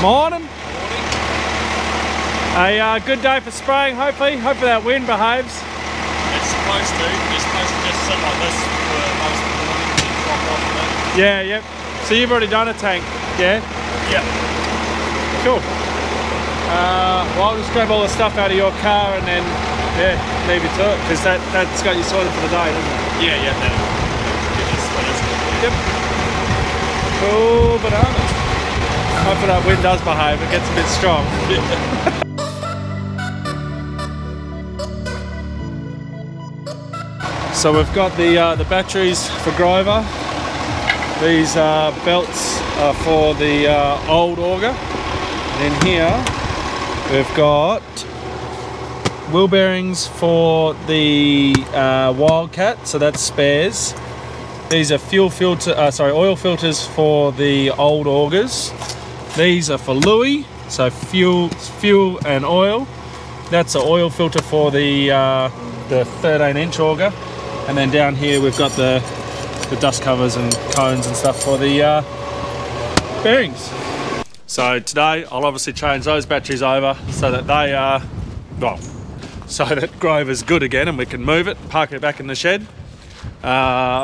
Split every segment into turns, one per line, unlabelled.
Morning. A uh, good day for spraying, hopefully. Hopefully that wind behaves.
It's supposed to. It's supposed to just sit like this for most of the morning and drop off a bit.
Yeah, yep. So you've already done a tank, yeah?
Yeah.
Cool. Uh, well, I'll just grab all the stuff out of your car and then, yeah, leave you to it, because that, that's got you sorted for the day, doesn't it?
Yeah, yeah, that, it is, it is.
Yep. Cool banana. Hopefully that wind does behave, it gets a bit strong. So we've got the uh, the batteries for Grover. These uh, belts are for the uh, old auger. And in here we've got wheel bearings for the uh, Wildcat, so that's spares. These are fuel filter, uh, sorry, oil filters for the old augers. These are for Louis, so fuel, fuel and oil. That's an oil filter for the uh, the 13 inch auger. And then down here we've got the, the dust covers and cones and stuff for the uh, bearings. So today I'll obviously change those batteries over so that they are, well, so that Grover's good again and we can move it, park it back in the shed. Uh,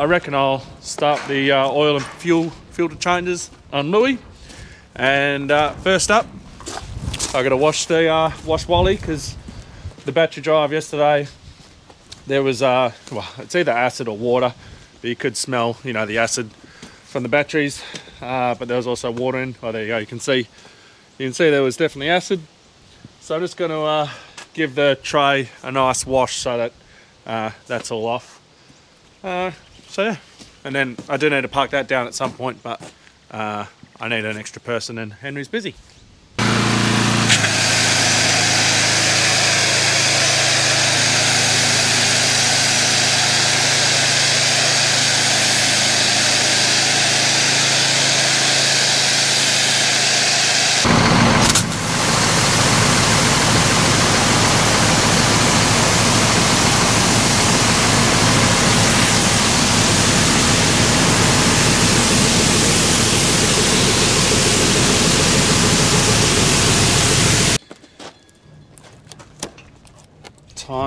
I reckon I'll start the uh, oil and fuel filter changes on Louis. And uh, first up, I got to wash the uh, wash Wally because the battery drive yesterday there was uh well it's either acid or water but you could smell you know the acid from the batteries. Uh, but there was also water in. Oh there you go. You can see you can see there was definitely acid. So I'm just going to uh, give the tray a nice wash so that uh, that's all off. Uh, so yeah. And then I do need to park that down at some point but I need an extra person and Henry's busy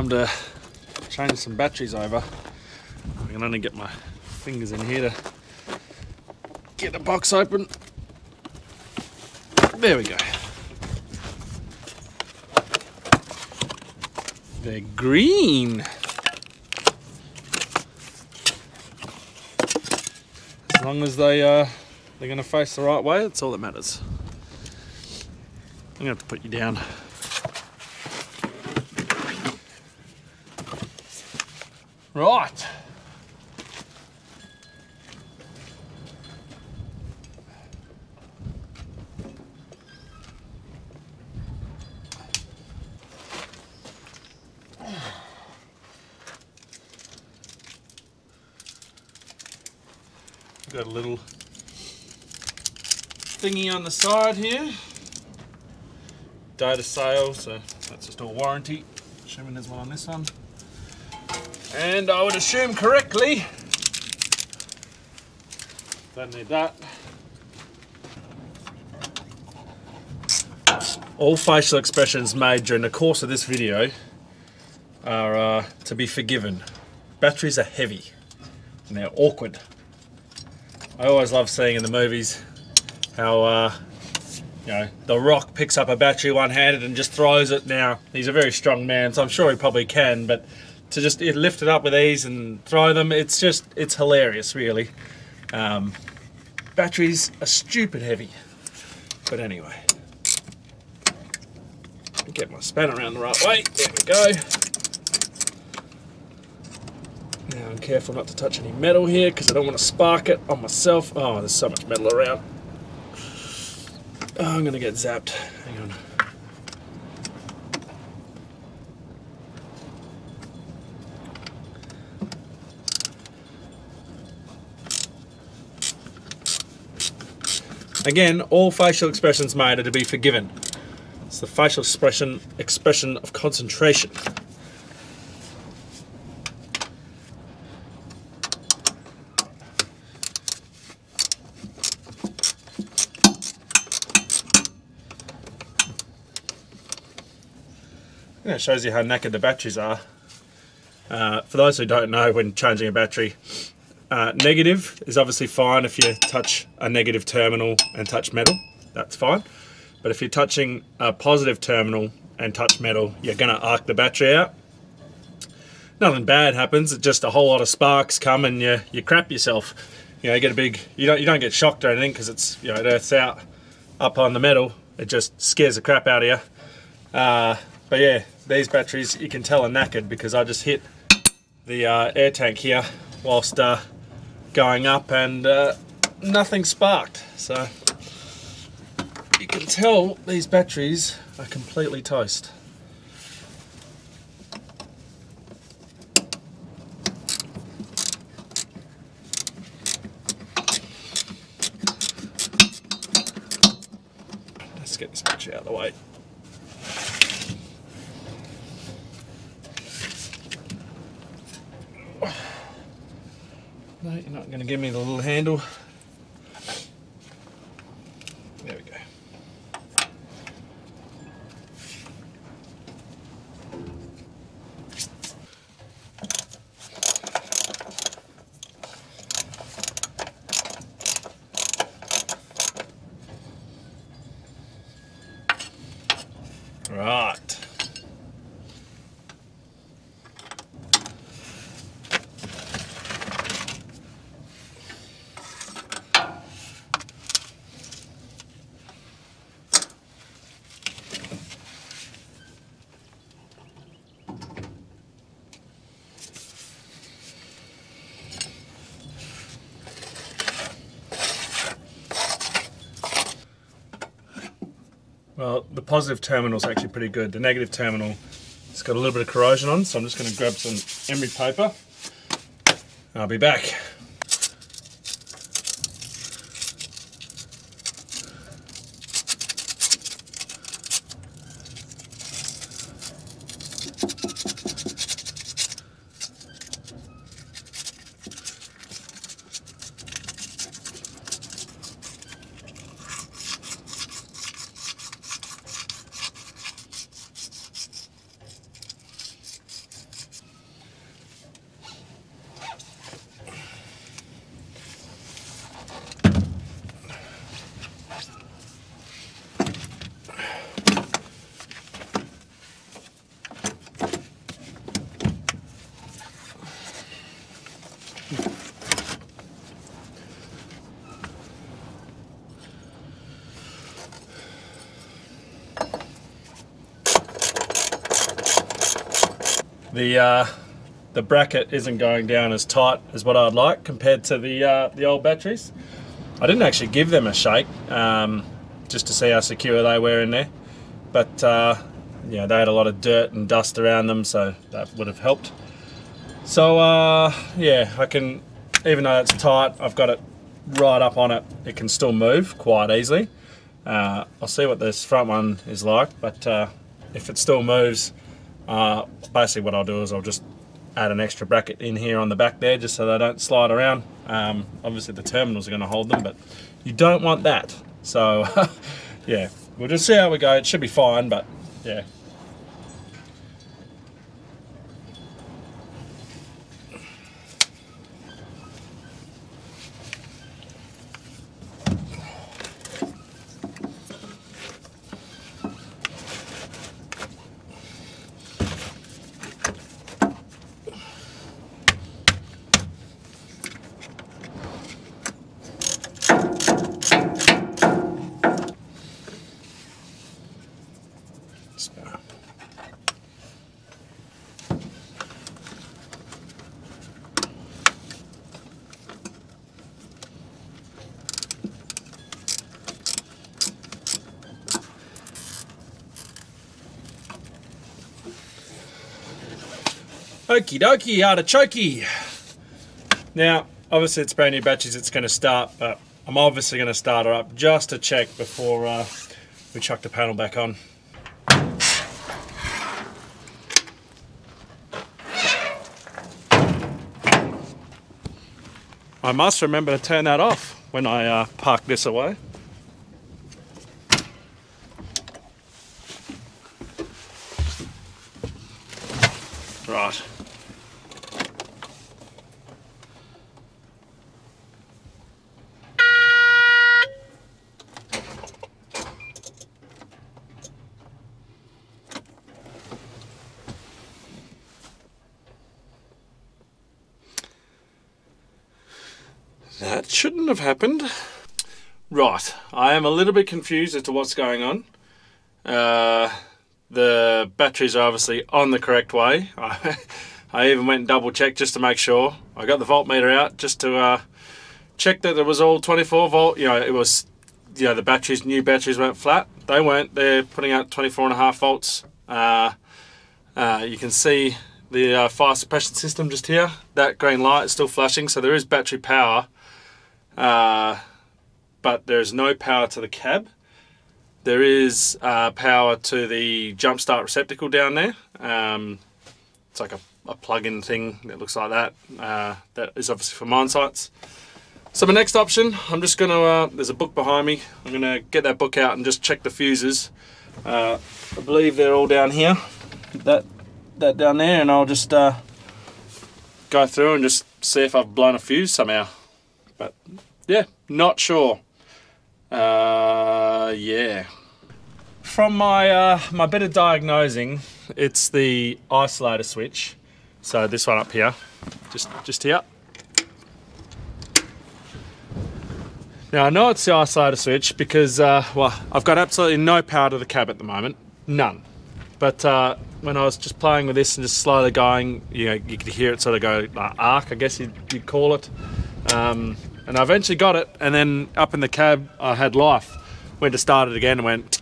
time to change some batteries over. I can only get my fingers in here to get the box open. There we go. They're green. As long as they uh, they're going to face the right way, that's all that matters. I'm going to have to put you down. Right. Got a little thingy on the side here. Data sale, so that's just all warranty. Assuming there's one on this one. And I would assume correctly, don't need that. All facial expressions made during the course of this video are uh, to be forgiven. Batteries are heavy and they're awkward. I always love seeing in the movies how uh, you know the Rock picks up a battery one-handed and just throws it. Now he's a very strong man, so I'm sure he probably can, but to just lift it up with ease and throw them. It's just, it's hilarious, really. Um, batteries are stupid heavy. But anyway, get my span around the right way. There we go. Now I'm careful not to touch any metal here because I don't want to spark it on myself. Oh, there's so much metal around. Oh, I'm going to get zapped. Hang on. Again, all facial expressions made are to be forgiven. It's the facial expression expression of concentration. Yeah, it shows you how knackered the batteries are. Uh, for those who don't know, when changing a battery, uh, negative is obviously fine if you touch a negative terminal and touch metal, that's fine. But if you're touching a positive terminal and touch metal, you're going to arc the battery out. Nothing bad happens, it's just a whole lot of sparks come and you, you crap yourself. You know, you get a big, you don't, you don't get shocked or anything because it's, you know, it earths out up on the metal. It just scares the crap out of you. Uh, but yeah, these batteries you can tell are knackered because I just hit the uh, air tank here whilst uh, going up and uh, nothing sparked. So you can tell these batteries are completely toast. Let's get this battery out of the way. You're not going to give me the little handle. There we go. Right. Well, the positive terminal is actually pretty good. The negative terminal, it's got a little bit of corrosion on, so I'm just going to grab some emery paper. I'll be back. The uh, the bracket isn't going down as tight as what I'd like compared to the uh, the old batteries. I didn't actually give them a shake um, just to see how secure they were in there, but uh, yeah, they had a lot of dirt and dust around them, so that would have helped. So uh, yeah, I can, even though it's tight, I've got it right up on it. It can still move quite easily. Uh, I'll see what this front one is like, but uh, if it still moves, uh, basically what I'll do is I'll just add an extra bracket in here on the back there just so they don't slide around. Um, obviously the terminals are going to hold them, but you don't want that. So yeah, we'll just see how we go. It should be fine, but yeah. Okie dokie, artichoke. Now, obviously it's brand new batteries, it's going to start, but I'm obviously going to start her up just to check before uh, we chuck the panel back on. I must remember to turn that off when I uh, park this away. Right. That shouldn't have happened. Right, I am a little bit confused as to what's going on. Uh, the batteries are obviously on the correct way. I, even went and double checked just to make sure. I got the voltmeter out just to uh, check that it was all 24 volt. You know, it was, you know, the batteries, new batteries weren't flat. They weren't. They're putting out 24 and a half volts. Uh, uh, you can see the uh, fire suppression system just here. That green light is still flashing, so there is battery power. Uh, but there's no power to the cab. There is uh, power to the jump start receptacle down there. Um, it's like a, a plug-in thing that looks like that. Uh, that is obviously for mine sites. So my next option, I'm just to, uh, there's a book behind me. I'm to get that book out and just check the fuses. Uh, I believe they're all down here. That, that down there and I'll just uh, go through and just see if I've blown a fuse somehow. But yeah, not sure. Uh, yeah. From my uh, my bit of diagnosing, it's the isolator switch. So this one up here, just just here. Now I know it's the isolator switch because uh, well I've got absolutely no power to the cab at the moment, none. But uh, when I was just playing with this and just slowly going, you know, you could hear it sort of go like arc, I guess you'd, you'd call it. Um, and I eventually got it, and then up in the cab, I had life. Went to start it again and went.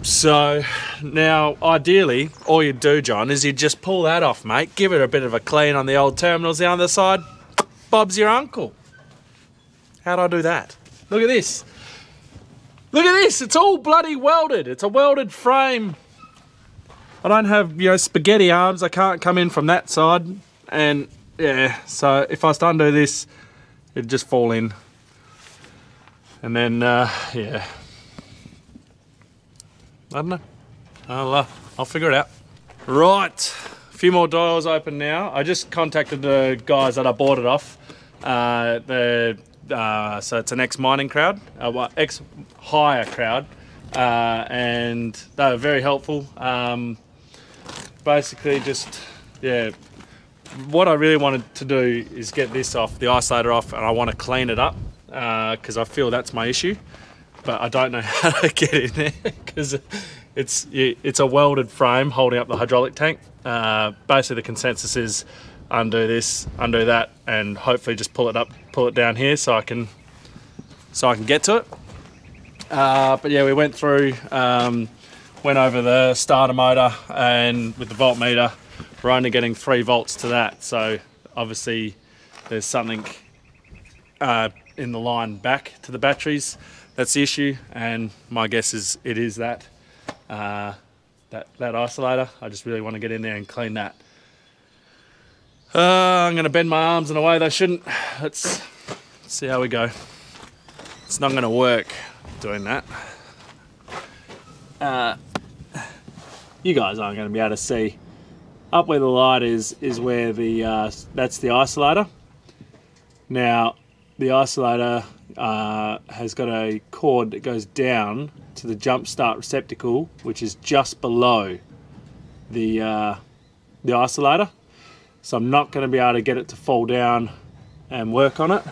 So now, ideally, all you do, John, is you just pull that off, mate. Give it a bit of a clean on the old terminals the other side. Bob's your uncle. How do I do that? Look at this. Look at this. It's all bloody welded. It's a welded frame. I don't have, you know, spaghetti arms. I can't come in from that side. And yeah, so if I was to undo this, it'd just fall in. And then, uh, yeah. I don't know. I'll, uh, I'll figure it out. Right, a few more dials open now. I just contacted the guys that I bought it off. Uh, the, uh, so it's an ex-mining crowd, uh, ex-hire crowd. Uh, and they were very helpful. Um, basically just, yeah, what I really wanted to do is get this off, the isolator off, and I want to clean it up because uh, I feel that's my issue. But I don't know how to get in there because it's it's a welded frame holding up the hydraulic tank. Uh, basically, the consensus is undo this, undo that, and hopefully just pull it up, pull it down here so I can so I can get to it. Uh, but yeah, we went through, um, went over the starter motor, and with the voltmeter we're only getting three volts to that. So obviously there's something uh, in the line back to the batteries. That's the issue. And my guess is it is that, uh, that, that isolator. I just really want to get in there and clean that. Uh, I'm going to bend my arms in a way they shouldn't. Let's see how we go. It's not going to work doing that. Uh, you guys aren't going to be able to see up where the light is is where the uh, that's the isolator. Now the isolator uh, has got a cord that goes down to the jump start receptacle which is just below the uh, the isolator. So I'm not going to be able to get it to fall down and work on it.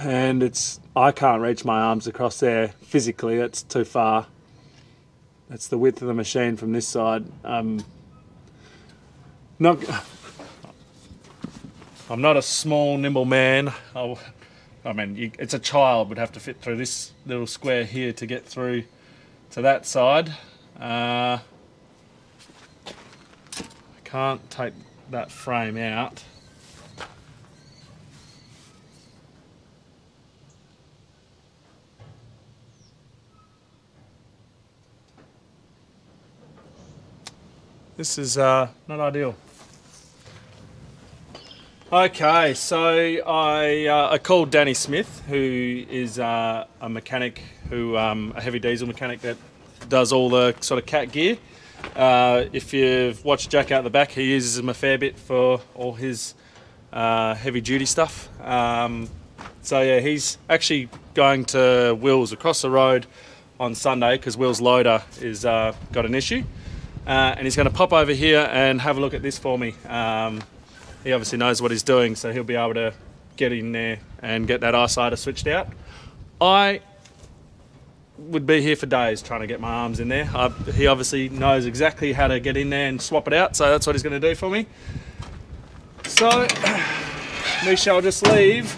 And it's I can't reach my arms across there physically. It's too far. That's the width of the machine from this side. Um, I'm not a small, nimble man. I, I mean, it's a child would have to fit through this little square here to get through to that side. Uh, I can't take that frame out. This is uh, not ideal. Okay, so I, uh, I called Danny Smith, who is uh, a mechanic, who um, a heavy diesel mechanic that does all the sort of cat gear. Uh, if you've watched Jack out the back, he uses him a fair bit for all his uh, heavy duty stuff. Um, so yeah, he's actually going to Will's across the road on Sunday because Will's loader is uh, got an issue, uh, and he's going to pop over here and have a look at this for me. Um, he obviously knows what he's doing, so he'll be able to get in there and get that isolator switched out. I would be here for days trying to get my arms in there. I, he obviously knows exactly how to get in there and swap it out, so that's what he's going to do for me. So, we shall just leave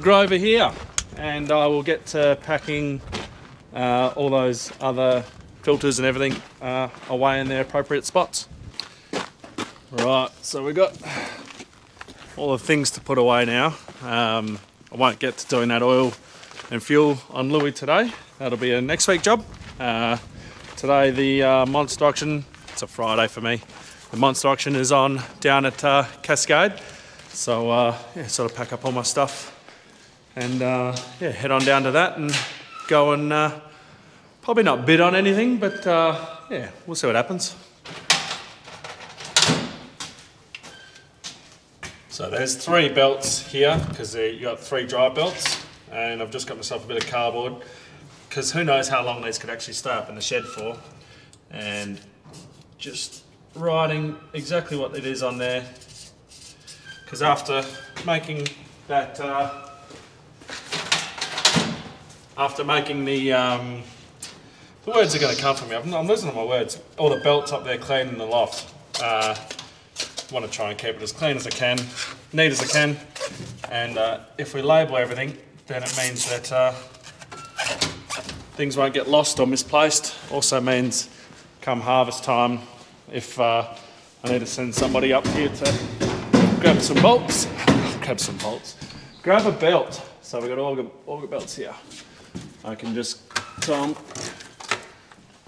Grover here, and I will get to packing uh, all those other filters and everything uh, away in their appropriate spots. Right, so we got all the things to put away now. Um, I won't get to doing that oil and fuel on Louis today. That'll be a next week job. Uh, today the uh, monster auction, it's a Friday for me. The monster auction is on down at uh, Cascade. So uh, yeah, sort of pack up all my stuff and uh, yeah, head on down to that and go and uh, probably not bid on anything, but yeah, we'll see what happens. So there's three belts here because you've got three dry belts and I've just got myself a bit of cardboard because who knows how long these could actually stay up in the shed for and just writing exactly what it is on there because after making that uh, after making the um, the words are going to come from me. I'm, I'm losing all my words. All the belts up there clean in the loft uh, want to try and keep it as clean as I can neat as I can and uh, if we label everything then it means that uh, things won't get lost or misplaced. Also means come harvest time, if uh, I need to send somebody up here to grab some bolts, grab some bolts, grab a belt. So we've got auger, auger belts here. I can just tell them,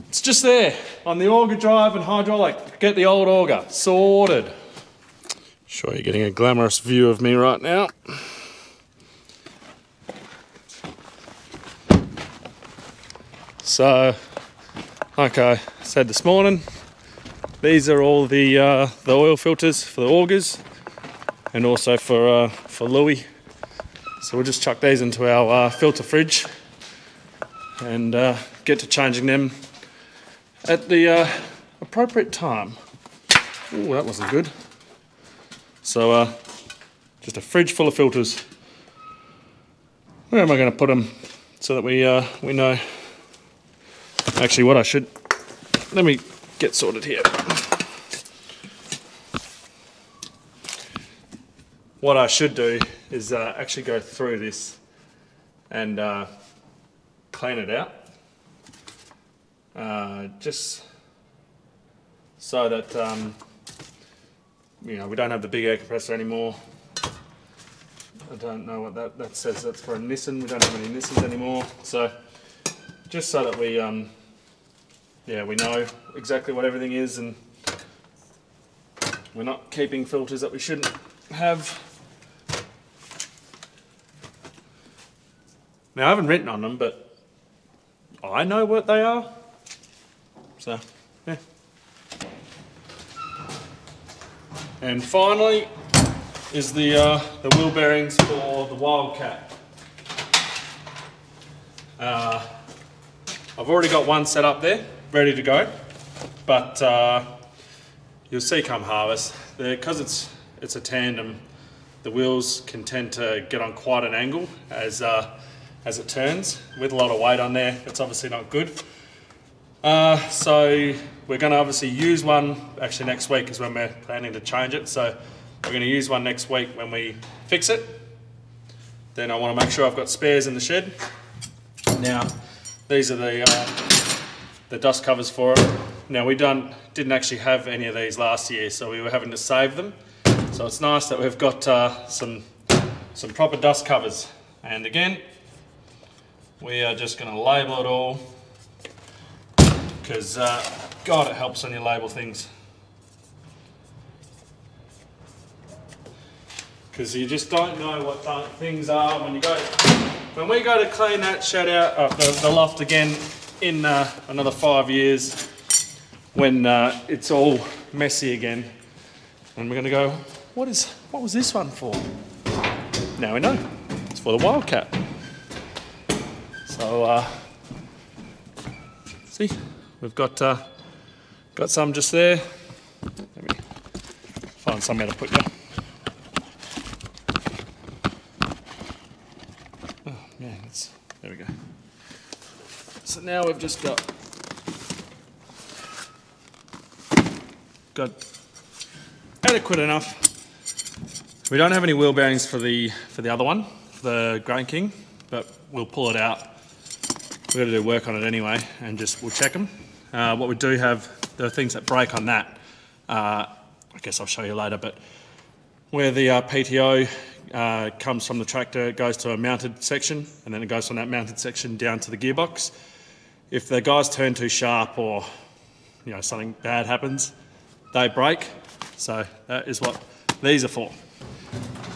it's just there on the auger drive and hydraulic. Get the old auger sorted. Sure you're getting a glamorous view of me right now. So, like I said this morning, these are all the uh, the oil filters for the augers, and also for uh, for Louis. So we'll just chuck these into our uh, filter fridge and uh, get to changing them at the uh, appropriate time. Oh, that wasn't good. So, uh, just a fridge full of filters. Where am I going to put them so that we we know Actually, what I should... Let me get sorted here. What I should do is uh, actually go through this and uh, clean it out. Uh, just so that um, you know we don't have the big air compressor anymore. I don't know what that, that says. That's for a Nissan. We don't have any Nissans anymore. So just so that we um, yeah, we know exactly what everything is and we're not keeping filters that we shouldn't have. Now I haven't written on them, but I know what they are. So, yeah. And finally is the, uh, the wheel bearings for the Wildcat. Uh, I've already got one set up there ready to go. But uh, you'll see come harvest, because it's, it's a tandem, the wheels can tend to get on quite an angle as, uh, as it turns. With a lot of weight on there, it's obviously not good. Uh, so we're going to obviously use one, actually next week is when we're planning to change it. So we're going to use one next week when we fix it. Then I want to make sure I've got spares in the shed. Now, these are the uh, the dust covers for it. Now we don't, didn't actually have any of these last year, so we were having to save them. So it's nice that we've got uh, some, some proper dust covers. And again, we are just gonna label it all because uh, God, it helps when you label things. Because you just don't know what things are when you go, when we go to clean that shed out, uh, the, the loft again, in uh, another five years, when uh, it's all messy again. And we're gonna go, what is, what was this one for? Now we know, it's for the Wildcat. So, uh, see, we've got, uh, got some just there. Let me find somewhere to put you. Oh man, it's, there we go. So now we've just got got adequate enough. We don't have any wheel bearings for the for the other one, the Grand King, but we'll pull it out. We're to do work on it anyway, and just we'll check them. Uh, what we do have, there are things that break on that. Uh, I guess I'll show you later, but where the uh, PTO uh, comes from the tractor, it goes to a mounted section, and then it goes from that mounted section down to the gearbox. If the guys turn too sharp or you know something bad happens, they break. So that is what these are for.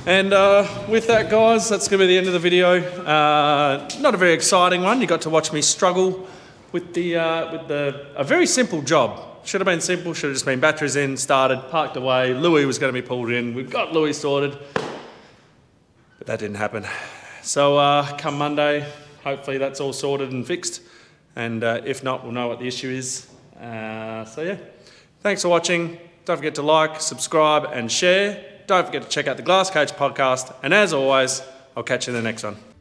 And uh, with that, guys, that's going to be the end of the video. Uh, not a very exciting one. You got to watch me struggle with the uh, with the a very simple job. Should have been simple. Should have just been batteries in, started, parked away. Louis was going to be pulled in. We've got Louis sorted, but that didn't happen. So uh, come Monday, hopefully that's all sorted and fixed. And uh, if not, we'll know what the issue is. Uh, so yeah, thanks for watching. Don't forget to like, subscribe, and share. Don't forget to check out the Glass Cage podcast. And as always, I'll catch you in the next one.